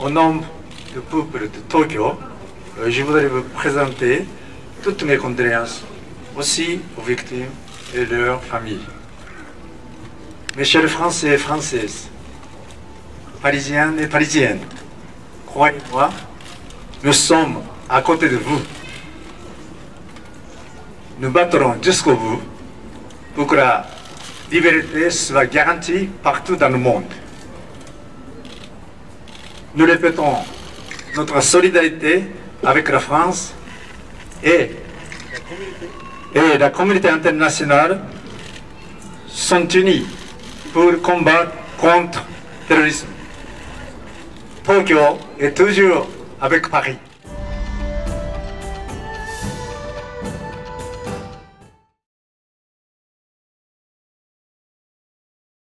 au nom du peuple de Tokyo, euh, je voudrais vous présenter toutes mes condoléances, aussi aux victimes et leurs familles. Mes chers Français et Françaises, Parisiens et Parisiennes, croyez-moi, nous sommes à côté de vous. Nous battrons jusqu'au bout pour que la liberté soit garantie partout dans le monde. Nous répétons notre solidarité avec la France et, la communauté internationale sont unis pour combattre contre le terrorisme. Tokyo est toujours avec Paris.